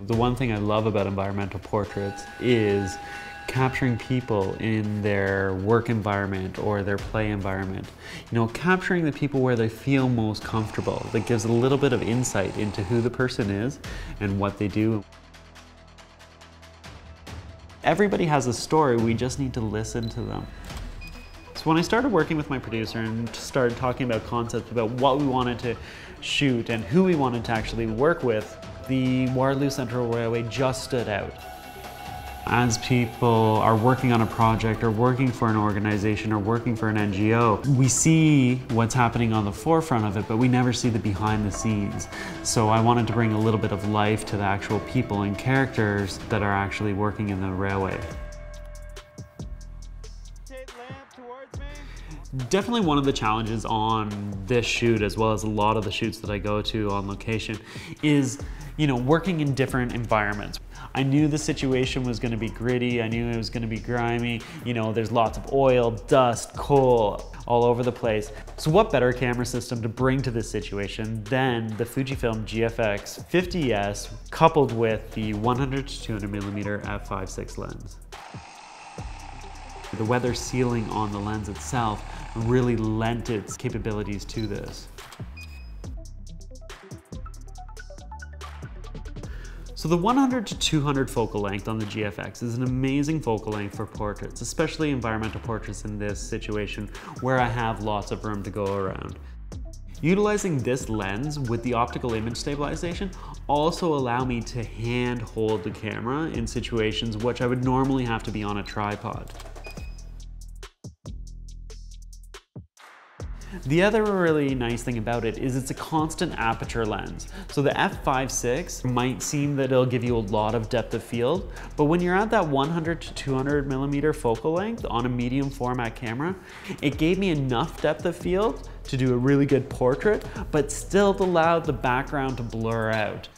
The one thing I love about environmental portraits is capturing people in their work environment or their play environment. You know, capturing the people where they feel most comfortable. That gives a little bit of insight into who the person is and what they do. Everybody has a story, we just need to listen to them. So when I started working with my producer and started talking about concepts about what we wanted to shoot and who we wanted to actually work with, the Waterloo Central Railway just stood out. As people are working on a project or working for an organization or working for an NGO, we see what's happening on the forefront of it, but we never see the behind the scenes. So I wanted to bring a little bit of life to the actual people and characters that are actually working in the railway. Definitely one of the challenges on this shoot, as well as a lot of the shoots that I go to on location, is you know working in different environments. I knew the situation was going to be gritty. I knew it was going to be grimy. You know, there's lots of oil, dust, coal all over the place. So what better camera system to bring to this situation than the Fujifilm GFX 50S coupled with the 100 to 200 millimeter f5.6 lens. The weather sealing on the lens itself really lent its capabilities to this. So the 100 to 200 focal length on the GFX is an amazing focal length for portraits, especially environmental portraits in this situation where I have lots of room to go around. Utilizing this lens with the optical image stabilization also allow me to hand hold the camera in situations which I would normally have to be on a tripod. The other really nice thing about it is it's a constant aperture lens. So the f5.6 might seem that it'll give you a lot of depth of field, but when you're at that 100 to 200 millimeter focal length on a medium format camera, it gave me enough depth of field to do a really good portrait, but still allowed the background to blur out.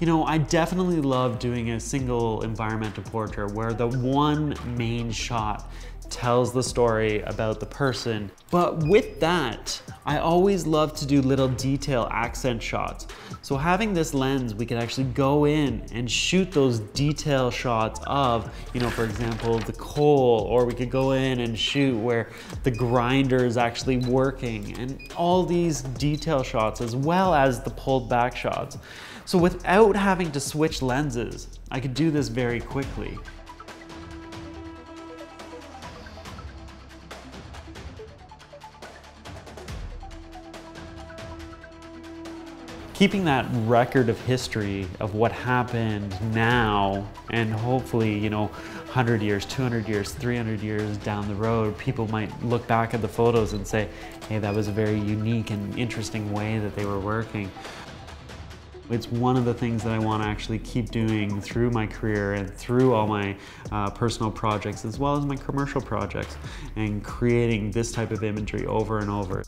You know, I definitely love doing a single environmental portrait where the one main shot tells the story about the person. But with that, I always love to do little detail accent shots. So having this lens, we could actually go in and shoot those detail shots of, you know, for example, the coal, or we could go in and shoot where the grinder is actually working and all these detail shots as well as the pulled back shots. So without having to switch lenses, I could do this very quickly. Keeping that record of history of what happened now and hopefully, you know, 100 years, 200 years, 300 years down the road, people might look back at the photos and say, hey, that was a very unique and interesting way that they were working. It's one of the things that I want to actually keep doing through my career and through all my uh, personal projects as well as my commercial projects and creating this type of imagery over and over.